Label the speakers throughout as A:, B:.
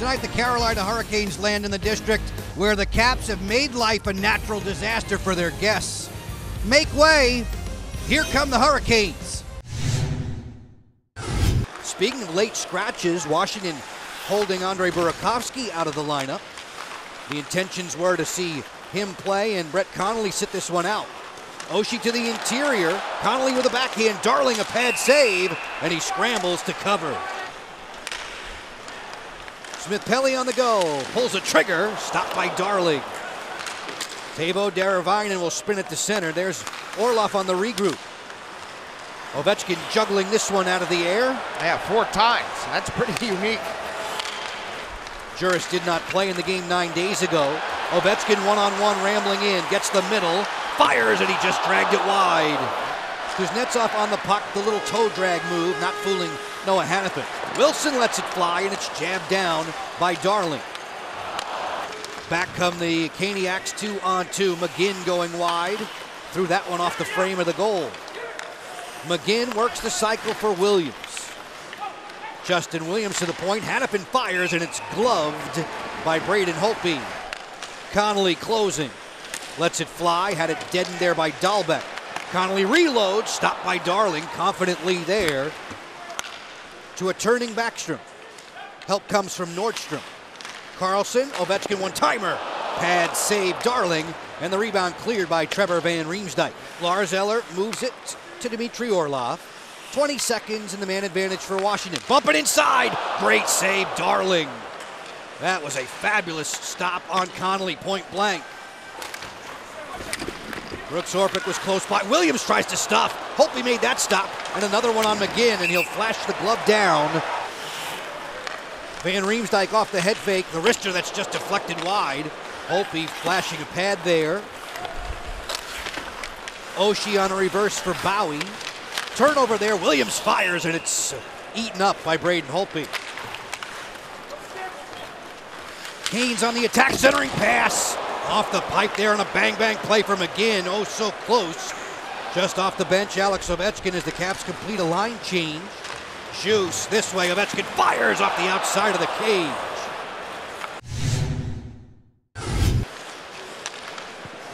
A: Tonight, the Carolina Hurricanes land in the district where the Caps have made life a natural disaster for their guests. Make way. Here come the Hurricanes. Speaking of late scratches, Washington holding Andre Burakovsky out of the lineup. The intentions were to see him play and Brett Connolly sit this one out. Oshie to the interior. Connolly with a backhand. Darling a pad save, and he scrambles to cover. Smith Pelly on the go. Pulls a trigger. Stopped by Darling. Teuvo Teravainen will spin it to center. There's Orlov on the regroup. Ovechkin juggling this one out of the air.
B: Yeah, four times. That's pretty unique.
A: Jooris did not play in the game nine days ago. Ovechkin one-on-one rambling in, gets the middle, fires, and he just dragged it wide. Kuznetsov on the puck, the little toe drag move, not fooling Noah Hanifin. Wilson lets it fly, and it's jabbed down by Darling. Back come the Caniacs two on two. McGinn going wide. Threw that one off the frame of the goal. McGinn works the cycle for Williams. Justin Williams to the point. Hanifin fires, and it's gloved by Braden Holtby. Connolly closing. Lets it fly. Had it deadened there by Dahlbeck. Connolly reloads. Stopped by Darling. Confidently there to a turning Backstrom. Help comes from Nordstrom. Carlson, Ovechkin one timer. Pad save Darling, and the rebound cleared by Trevor Van Riemsdyk. Lars Eller moves it to Dmitry Orlov. 20 seconds and the man advantage for Washington. Bumping inside. Great save, Darling. That was a fabulous stop on Connolly, point blank. Brooks Orpik was close by. Williams tries to stop. Hope he made that stop. And another one on McGinn, and he'll flash the glove down. Van Riemsdyk off the head fake. The wrister that's just deflected wide. Holtby flashing a pad there. Oshie on a reverse for Bowey. Turnover there. Williams fires, and it's eaten up by Braden Holtby. Canes on the attack, centering pass. Off the pipe there on a bang bang play from McGinn. Oh, so close. Just off the bench, Alex Ovechkin as the Caps complete a line change. Juice this way. Ovechkin fires off the outside of the cage.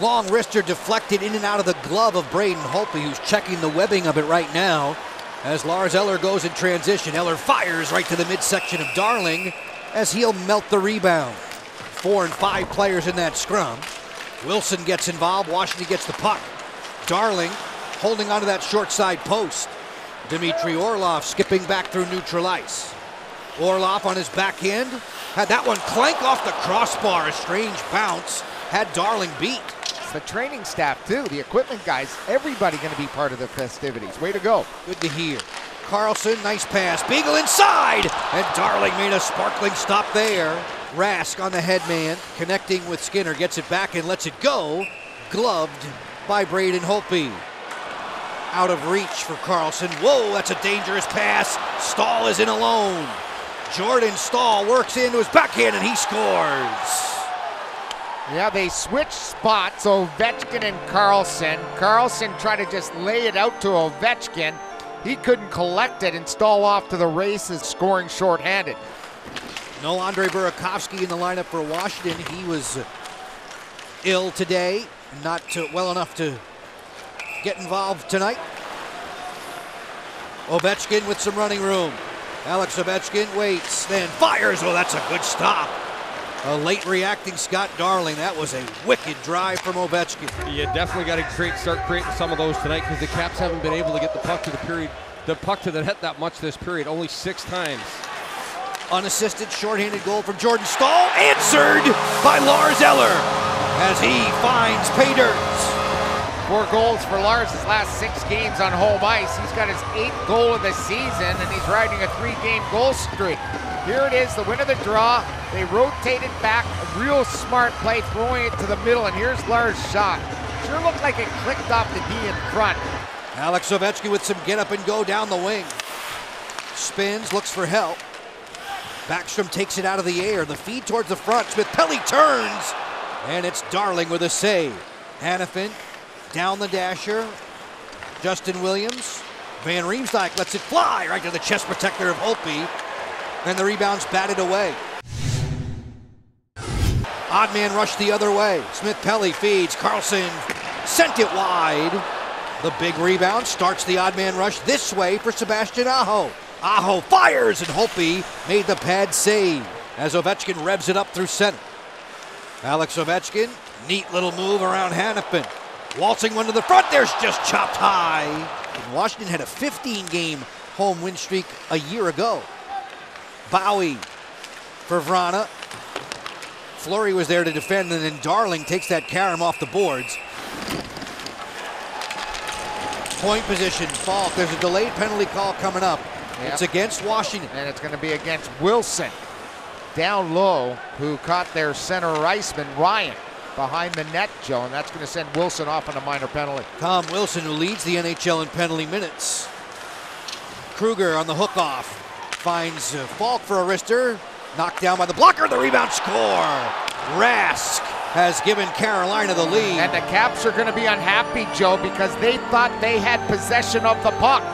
A: Long wrister deflected in and out of the glove of Braden Holtby, who's checking the webbing of it right now. As Lars Eller goes in transition, Eller fires right to the midsection of Darling as he'll melt the rebound. Four and five players in that scrum. Wilson gets involved. Washington gets the puck. Darling holding onto that short side post. Dmitry Orlov skipping back through neutral ice. Orlov on his backhand. Had that one clank off the crossbar. A strange bounce. Had Darling beat.
B: It's the training staff, too. The equipment guys. Everybody going to be part of the festivities. Way to go.
A: Good to hear. Carlson, nice pass. Beagle inside. And Darling made a sparkling stop there. Rask on the headman, connecting with Skinner, gets it back and lets it go. Gloved by Braden Holtby. Out of reach for Carlson. Whoa, that's a dangerous pass. Staal is in alone. Jordan Staal works into his backhand and he scores.
B: Yeah, they switched spots, Ovechkin and Carlson. Carlson tried to just lay it out to Ovechkin. He couldn't collect it and Staal off to the races, scoring shorthanded.
A: No Andre Burakovsky in the lineup for Washington. He was ill today, not to, well enough to get involved tonight. Ovechkin with some running room. Alex Ovechkin waits, then fires. Oh, that's a good stop. A late reacting Scott Darling. That was a wicked drive from Ovechkin.
C: You definitely got to create, start creating some of those tonight because the Caps haven't been able to get the puck to the period, the puck to the net that much this period. Only six times.
A: Unassisted shorthanded goal from Jordan Staal, answered by Lars Eller as he finds pay dirt.
B: Four goals for Lars his last six games on home ice. He's got his eighth goal of the season, and he's riding a three-game goal streak. Here it is, the win of the draw. They rotated back, a real smart play, throwing it to the middle, and here's Lars' shot. Sure looked like it clicked off the D in front.
A: Alex Ovechkin with some get up and go down the wing. Spins, looks for help. Backstrom takes it out of the air. The feed towards the front. Smith Pelly turns, and it's Darling with a save. Hanifin down the dasher. Justin Williams. Van Riemsdyk lets it fly right to the chest protector of Holtby. And the rebound's batted away. Odd man rush the other way. Smith Pelly feeds. Carlson sent it wide. The big rebound starts the odd man rush this way for Sebastian Aho. Aho fires and Holtby made the pad save as Ovechkin revs it up through center. Alex Ovechkin, neat little move around Hanifin. Waltzing one to the front, there's just chopped high. And Washington had a 15 game home win streak a year ago. Bowey for Vrana. Fleury was there to defend, and then Darling takes that carom off the boards. Point position, Faulk. There's a delayed penalty call coming up.
B: Yep.
A: It's against Washington.
B: And it's going to be against Wilson. Down low, who caught their center Iceman, Ryan, behind the net, Joe, and that's going to send Wilson off on a minor penalty.
A: Tom Wilson, who leads the NHL in penalty minutes. Kruger on the hook off. Finds uh, Faulk for a wrister. Knocked down by the blocker. The rebound score. Rask has given Carolina the lead.
B: And the Caps are going to be unhappy, Joe, because they thought they had possession of the puck.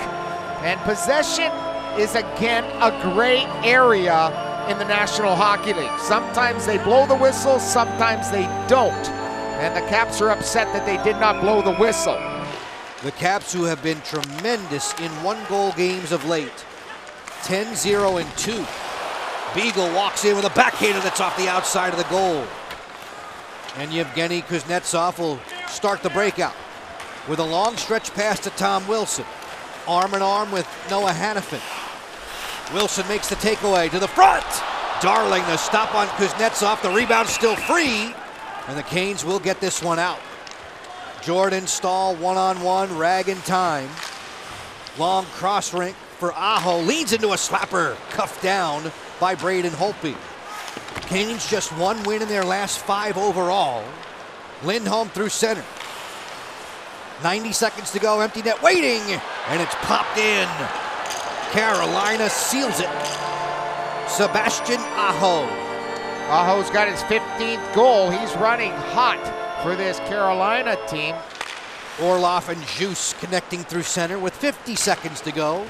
B: And possession is again a gray area in the National Hockey League. Sometimes they blow the whistle, sometimes they don't. And the Caps are upset that they did not blow the whistle.
A: The Caps, who have been tremendous in one goal games of late 10 0 and 2. Beagle walks in with a backhander that's off the outside of the goal. And Yevgeny Kuznetsov will start the breakout with a long stretch pass to Tom Wilson. Arm in arm with Noah Hanifin. Wilson makes the takeaway to the front. Darling, the stop on Kuznetsov. The rebound still free. And the Canes will get this one out. Jordan Staal one on one, rag in time. Long cross rink for Aho. Leads into a slapper, cuffed down by Braden Holtby. Canes just one win in their last five overall. Lindholm through center. 90 seconds to go, empty net waiting, and it's popped in. Carolina seals it. Sebastian Aho.
B: Aho's got his 15th goal. He's running hot for this Carolina team.
A: Orlov and Juice connecting through center with 50 seconds to go.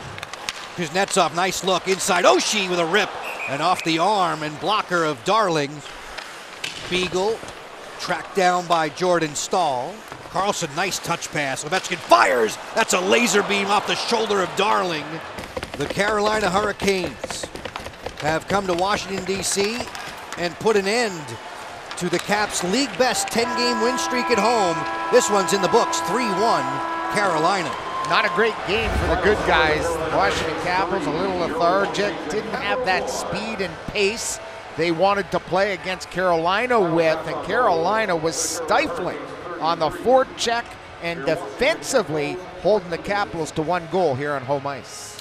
A: Kuznetsov, nice look inside. Oshie with a rip and off the arm and blocker of Darling. Beagle tracked down by Jordan Staal. Carlson, nice touch pass. Ovechkin fires. That's a laser beam off the shoulder of Darling. The Carolina Hurricanes have come to Washington, D.C. and put an end to the Caps' league best 10 game win streak at home. This one's in the books 3 1 Carolina.
B: Not a great game for the good guys. Washington Capitals a little lethargic, didn't have that speed and pace they wanted to play against Carolina with, and Carolina was stifling on the forecheck and defensively holding the Capitals to one goal here on home ice.